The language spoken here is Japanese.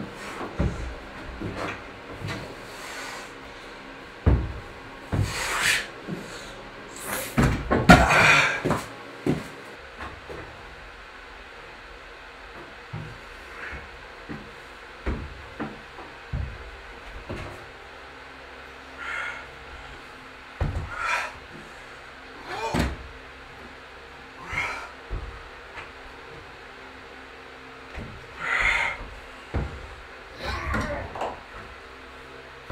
よし。